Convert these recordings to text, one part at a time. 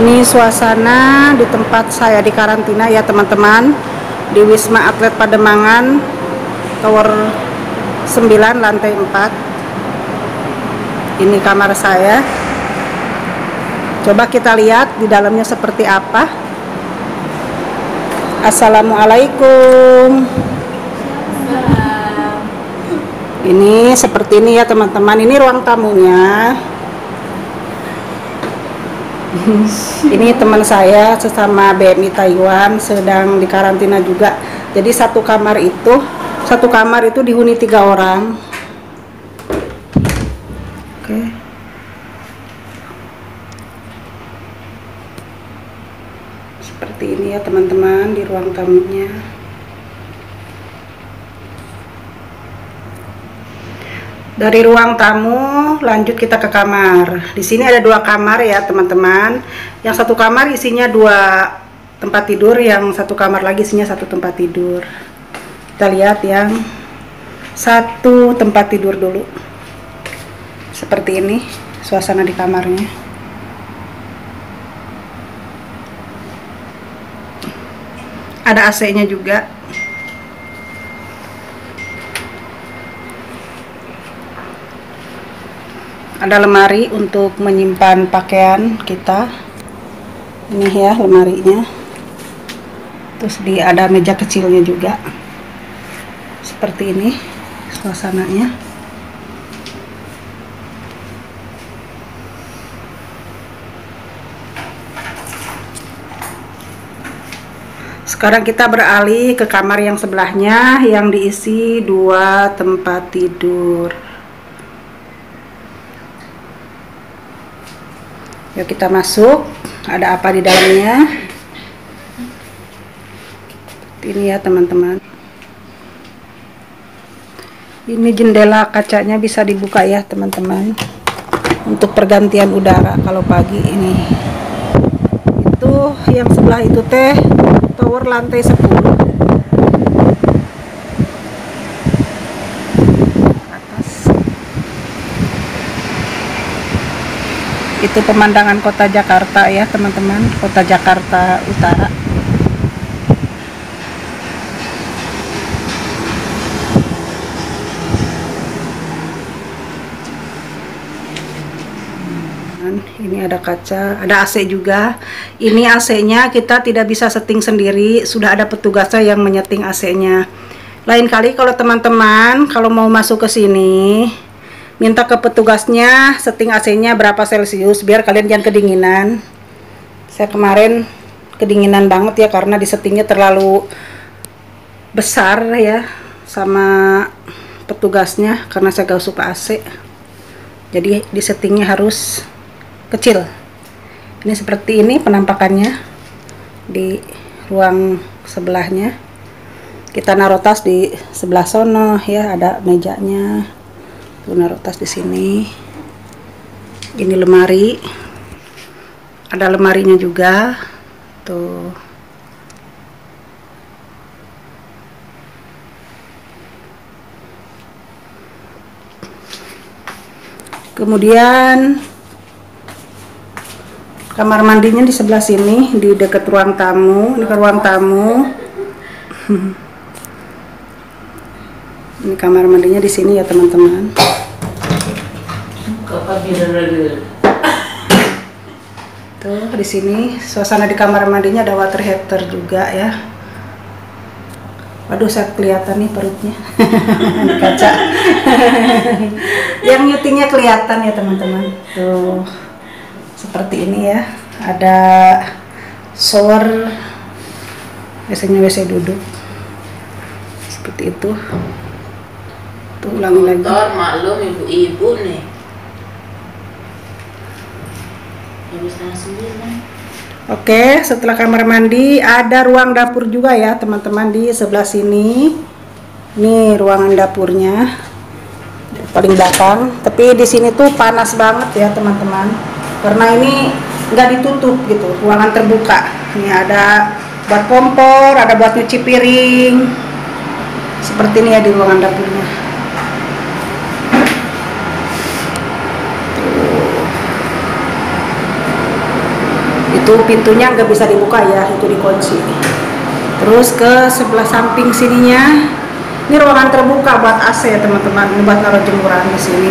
Ini suasana di tempat saya di karantina ya teman-teman di Wisma Atlet Pademangan Tower 9 lantai 4. Ini kamar saya. Coba kita lihat di dalamnya seperti apa. Assalamualaikum. Ini seperti ini ya teman-teman. Ini ruang tamunya. Ini teman saya sesama BMI Taiwan sedang dikarantina juga. Jadi satu kamar itu satu kamar itu dihuni tiga orang. Oke. Seperti ini ya teman-teman di ruang tamunya Dari ruang tamu lanjut kita ke kamar. Di sini ada dua kamar ya teman-teman. Yang satu kamar isinya dua tempat tidur, yang satu kamar lagi isinya satu tempat tidur. Kita lihat yang satu tempat tidur dulu. Seperti ini suasana di kamarnya. Ada AC-nya juga. Ada lemari untuk menyimpan pakaian kita. Ini ya lemarinya. Terus di ada meja kecilnya juga. Seperti ini suasananya. Sekarang kita beralih ke kamar yang sebelahnya yang diisi dua tempat tidur Yuk kita masuk. Ada apa di dalamnya? Ini ya teman-teman. Ini jendela kacanya bisa dibuka ya teman-teman. Untuk pergantian udara kalau pagi ini. Itu yang sebelah itu teh tower lantai 10. Itu pemandangan kota Jakarta ya teman-teman kota Jakarta Utara ini ada kaca, ada AC juga. Ini AC-nya kita tidak bisa setting sendiri, sudah ada petugasnya yang menyeting AC-nya. Lain kali kalau teman-teman kalau mau masuk ke sini, minta ke petugasnya setting AC-nya berapa celcius biar kalian jangan kedinginan. Saya kemarin kedinginan banget ya karena di settingnya terlalu besar ya sama petugasnya karena saya gak suka AC jadi di settingnya harus kecil. Ini seperti ini penampakannya di ruang sebelahnya. Kita naruh tas di sebelah sono ya ada mejanya aku naruh tas di sini. Ini lemari. Ada lemarinya juga. Tuh. Kemudian kamar mandinya di sebelah sini di dekat ruang tamu. Ini ke ruang tamu ini kamar mandinya di sini ya teman-teman. Tuh di sini. Suasana di kamar mandinya ada water heater juga ya. Waduh saya kelihatan nih perutnya. Di kaca. Yang nyutingnya kelihatan ya teman-teman. Tuh seperti ini ya. Ada shower. Biasanya WC duduk. Seperti itu Tuh ulangi lagi. Motor maklum ibu-ibu nih. Oke, setelah kamar mandi ada ruang dapur juga ya, teman-teman di sebelah sini. Ini ruangan dapurnya paling belakang. Tapi di sini tuh panas banget ya, teman-teman. Karena ini nggak ditutup gitu, ruangan terbuka. Ini ada buat kompor, ada buat nyuci piring. Seperti ini ya di ruangan dapurnya. Itu pintunya nggak bisa dibuka ya itu dikunci. Terus ke sebelah samping sininya ini ruangan terbuka buat AC ya teman-teman. Ini buat naruh jemuran di sini.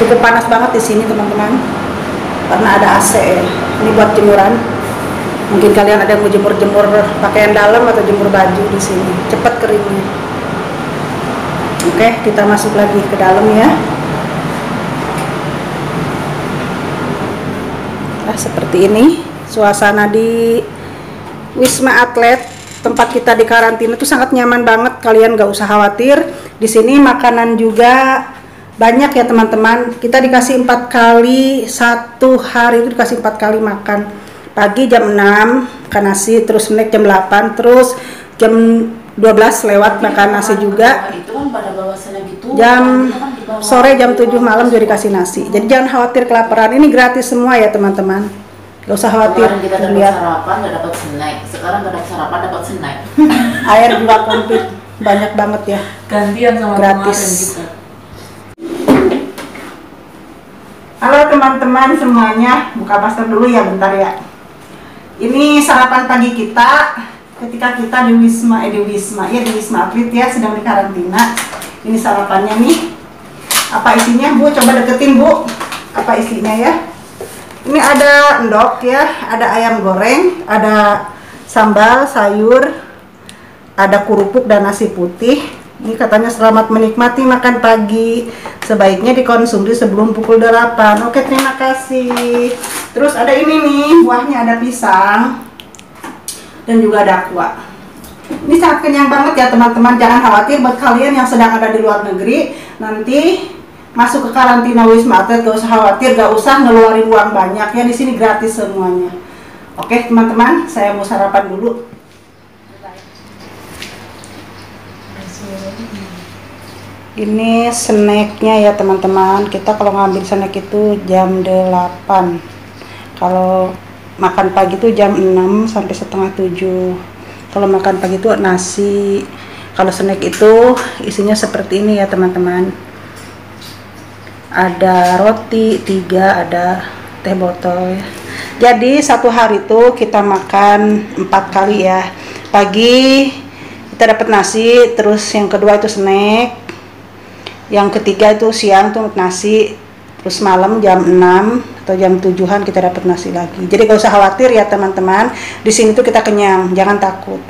Cukup panas banget di sini teman-teman. Karena ada AC ya ini buat jemuran. Mungkin kalian ada yang mau jemur-jemur pakaian dalam atau jemur baju di sini. Cepat keringnya. Oke kita masuk lagi ke dalam ya. Nah seperti ini suasana di Wisma Atlet tempat kita di karantina itu sangat nyaman banget. Kalian gak usah khawatir. Di sini makanan juga banyak ya teman-teman. Kita dikasih empat kali satu hari itu dikasih empat kali makan. Pagi jam 6 makan nasi terus snack jam 8 terus jam 12 lewat makan nasi juga. Jam sore jam 7 malam juga dikasih nasi. Jadi jangan khawatir kelaparan. Ini gratis semua ya teman-teman gak usah khawatir Kemarin kita dapat lihat sarapan nggak dapat snack sekarang nggak dapat sarapan dapat snack air juga komplit banyak banget ya gantian sama Gratis. kemarin kita Halo teman-teman semuanya, buka masker dulu ya bentar ya. Ini sarapan pagi kita ketika kita di Wisma, eh di Wisma, ya di Wisma Atlet ya sedang di karantina. Ini sarapannya nih. Apa isinya Bu? Coba deketin Bu. Apa isinya ya? Ini ada endok ya, ada ayam goreng, ada sambal, sayur, ada kerupuk dan nasi putih. Ini katanya selamat menikmati makan pagi. Sebaiknya dikonsumsi sebelum pukul 8. Oke, terima kasih. Terus ada ini nih, buahnya ada pisang dan juga ada aqua. Ini sangat kenyang banget ya teman-teman. Jangan khawatir buat kalian yang sedang ada di luar negeri. Nanti masuk ke karantina Wisma Atlet gak usah khawatir, gak usah ngeluarin uang banyak ya. Di sini gratis semuanya. Oke teman-teman, saya mau sarapan dulu. Ini snacknya ya teman-teman. Kita kalau ngambil snack itu jam 8. Kalau makan pagi itu jam 6 sampai setengah 7. Kalau makan pagi itu nasi. Kalau snack itu isinya seperti ini ya teman-teman. Ada roti tiga, ada teh botol ya. Jadi satu hari itu kita makan empat kali ya. Pagi kita dapat nasi, terus yang kedua itu snack, yang ketiga itu siang tuh nasi terus malam jam 6 atau jam 7-an kita dapat nasi lagi jadi gak usah khawatir ya teman-teman di sini tuh kita kenyang jangan takut